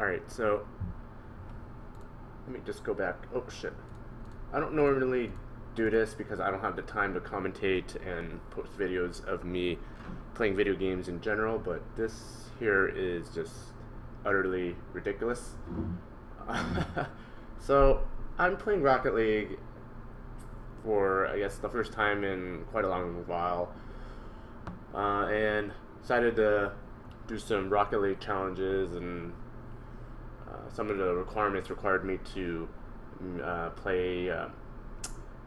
Alright, so let me just go back. Oh shit. I don't normally do this because I don't have the time to commentate and post videos of me playing video games in general, but this here is just utterly ridiculous. so, I'm playing Rocket League for, I guess, the first time in quite a long while, uh, and decided to do some Rocket League challenges and some of the requirements required me to mm, uh, play uh,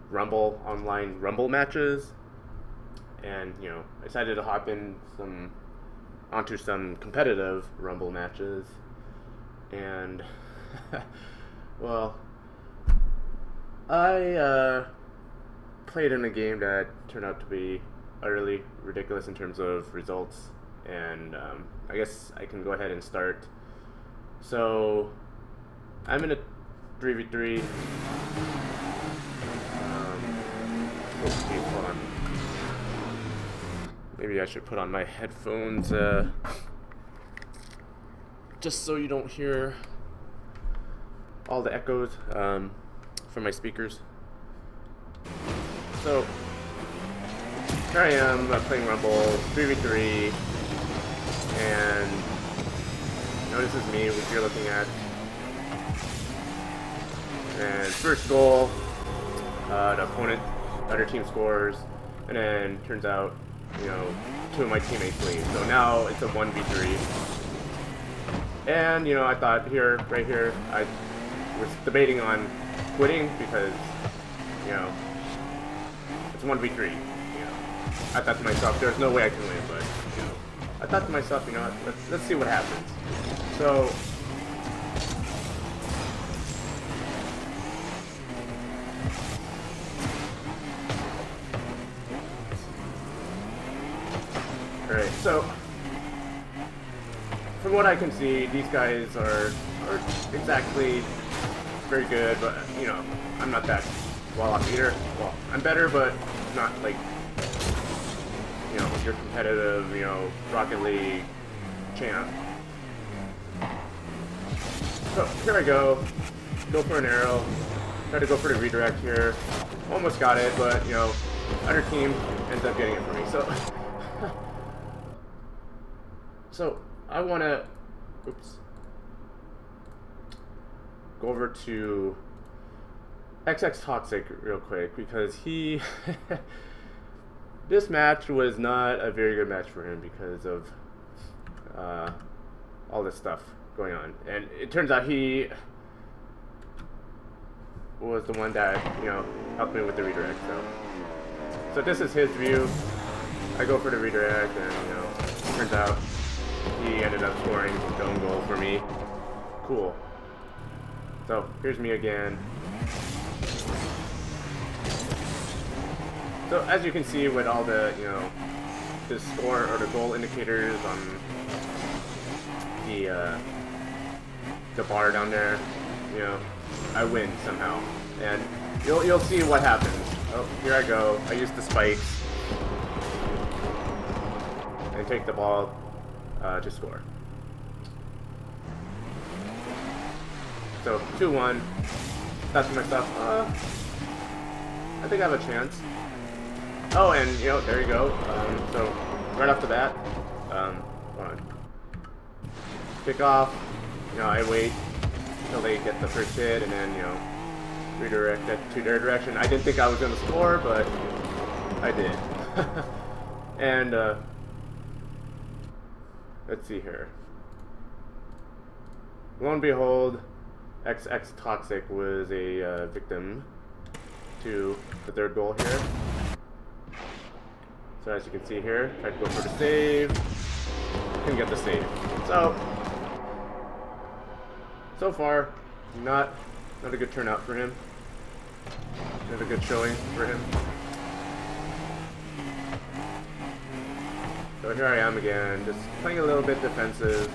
Rumble online Rumble matches, and you know I decided to hop in some onto some competitive Rumble matches, and well, I uh, played in a game that turned out to be utterly ridiculous in terms of results, and um, I guess I can go ahead and start. So I'm in a 3v3. Um. Maybe I should put on my headphones uh, just so you don't hear all the echoes um, from my speakers. So here I am uh, playing Rumble 3v3 and you know, this is me, which you're looking at. And first goal, uh, the opponent, other team scores, and then turns out, you know, two of my teammates leave. So now it's a 1v3. And, you know, I thought here, right here, I was debating on quitting because, you know, it's 1v3. You know, I thought to myself, there's no way I can win, but, you know, I thought to myself, you know, let's, let's see what happens. So, Alright, so from what I can see, these guys are, are exactly very good, but you know, I'm not that well off either. Well, I'm better, but not like you know, your competitive, you know, Rocket League champ. So here I go. Go for an aerial. Try to go for the redirect here. Almost got it, but you know, other team ends up getting it for me. So So I want to, oops, go over to XX Toxic real quick because he, this match was not a very good match for him because of uh, all this stuff going on. And it turns out he was the one that, you know, helped me with the redirect. So, so this is his view. I go for the redirect and, you know, turns out he ended up scoring his own goal for me. Cool. So, here's me again. So, as you can see with all the, you know, the score or the goal indicators on the, uh, the bar down there, you know, I win somehow. And you'll, you'll see what happens. Oh, here I go. I use the spikes. And take the ball uh, to score. So, 2-1. That's myself. Uh, I think I have a chance. Oh, and, you know, there you go. Um, so, right off the bat, um, on. Kick off. You know, I wait until they get the first hit, and then, you know, redirect it to their direction. I didn't think I was going to score, but I did. and, uh, Let's see here. Lo and behold, XX Toxic was a uh, victim to the third goal here. So as you can see here, tried to go for the save, couldn't get the save. So, so far, not not a good turnout for him. Not a good showing for him. So here I am again, just playing a little bit defensive.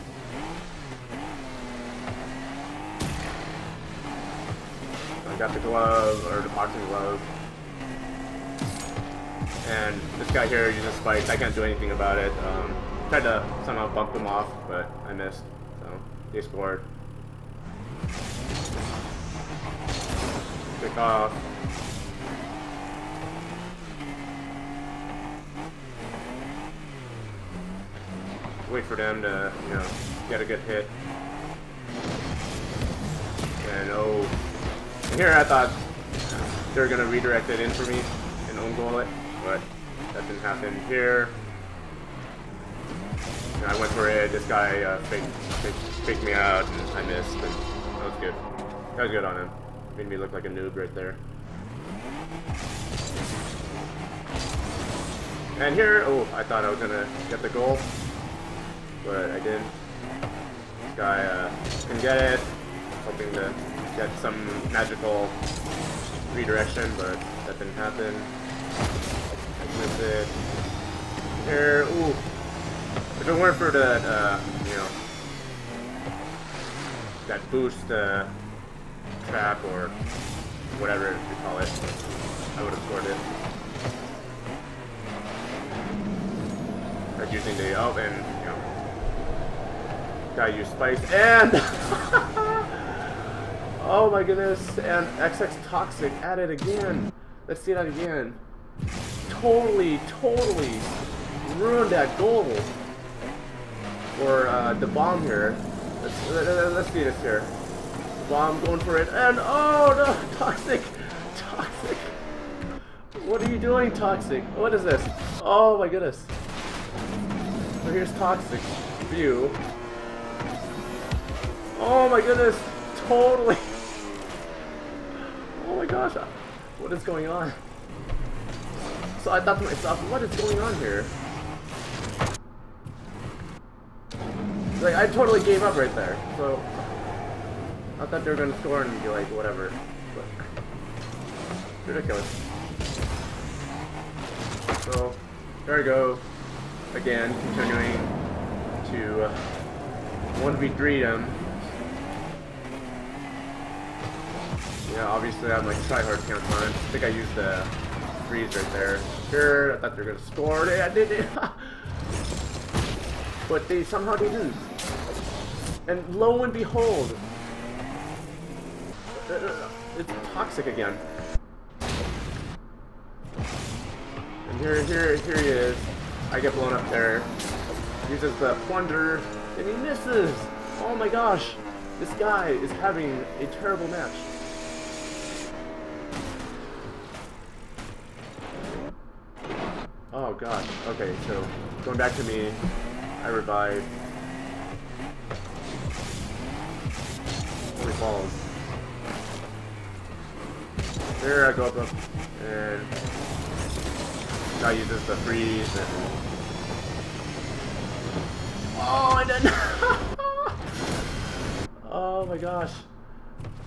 I got the glove, or the boxing glove. And this guy here uses spikes, I can't do anything about it. Um, tried to somehow bump them off, but I missed. So, they scored. Pick off. Wait for them to, you know, get a good hit. And oh, and here I thought they're gonna redirect it in for me and own goal it, but that didn't happen here. And I went for it. This guy uh, faked, faked, faked me out, and I missed. That was good. That was good on him. Made me look like a noob right there. And here, oh, I thought I was gonna get the goal, but I didn't. This guy uh, didn't get it. Hoping to get some magical redirection, but that didn't happen. Missed it. Here, ooh. If it weren't for that, uh, you know, that boost uh, trap or whatever you call it, I would have scored it. Like using the oh, and you know, gotta use spikes and oh my goodness, and XX Toxic at it again. Let's see that again. Totally, totally ruined that goal or uh, the bomb here. Let's, let's see this here. Bomb going for it, and oh no, toxic, toxic. What are you doing, toxic? What is this? Oh my goodness. So here's toxic view. Oh my goodness, totally. Oh my gosh, what is going on? So I thought to myself, what is going on here? Like, I totally gave up right there. So, I thought they were going to score and be like, whatever. But, ridiculous. So, there I go. Again, continuing to uh, 1v3 them. Yeah, obviously I'm like tryhard count on. I think I used the freeze right there. Sure, I thought they were gonna score. Yeah, did it. but they somehow didn't. And lo and behold, uh, it's toxic again. And here, here, here he is. I get blown up there. Uses the plunger, and he misses. Oh my gosh, this guy is having a terrible match. Oh god. Okay, so going back to me, I revive. Holy balls. There I go up, up and guy uses the freeze and Oh I didn't Oh my gosh.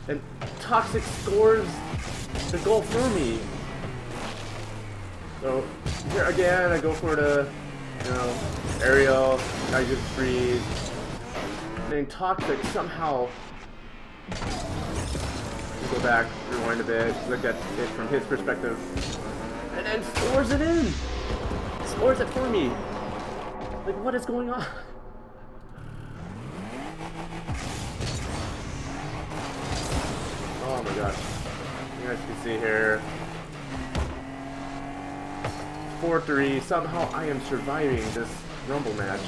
And Toxic scores the goal for me. So here again I go for the you know aerial, I use freeze. And then Toxic somehow Go back, rewind a bit, look at it from his perspective, and then scores it in! Scores it for me! Like, what is going on? Oh my gosh. You guys can see here. 4-3. Somehow I am surviving this Rumble match.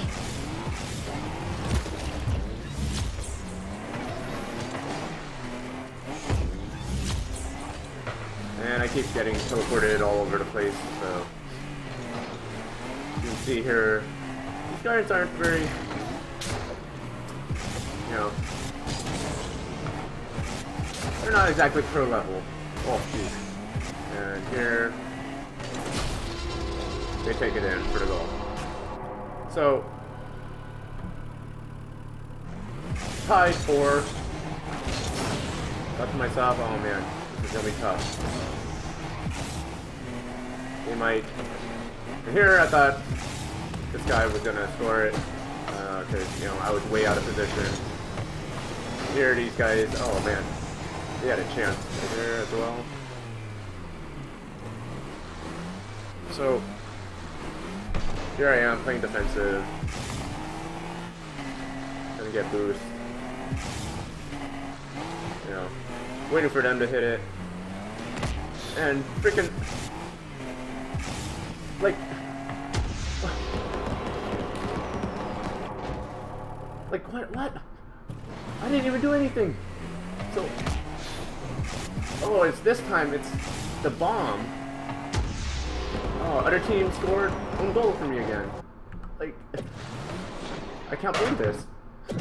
And I keep getting teleported all over the place, so... You can see here, these guards aren't very... You know... They're not exactly pro level. Oh, jeez. And here... They take it in for the goal. So... Tied four. Thought to myself, oh man, this is gonna be tough. They might... And here I thought this guy was going to score it, because, uh, you know, I was way out of position. Here these guys, oh man, they had a chance there as well. So, here I am playing defensive. Gonna get boost. you know, waiting for them to hit it. And freaking, like, like what, what? I didn't even do anything. So, oh, it's this time, it's the bomb. Oh, other team scored one goal for me again. Like, I can't believe this.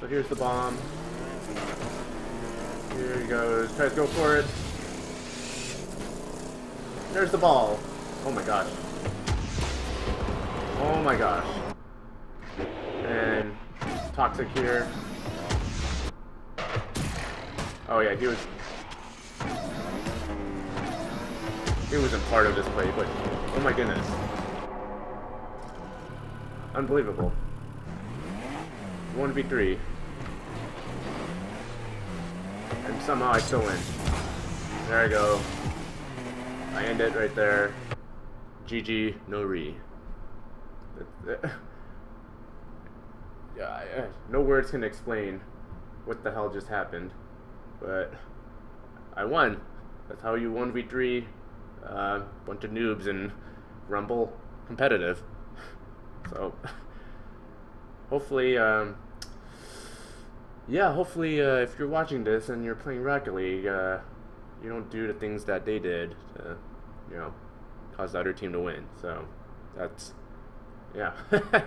so here's the bomb. Here he goes. Tries to go for it. There's the ball. Oh my gosh. Oh my gosh. And Toxic here. Oh yeah, he was... He wasn't part of this play, but... Oh my goodness. Unbelievable. 1v3. And somehow I still win. There I go. I end it right there. GG, no re. yeah, no words can explain what the hell just happened. But I won. That's how you 1v3 a uh, bunch of noobs and Rumble competitive. So hopefully, um, yeah, hopefully uh, if you're watching this and you're playing Rocket League, uh, you don't do the things that they did to, you know, cause the other team to win. So that's, yeah.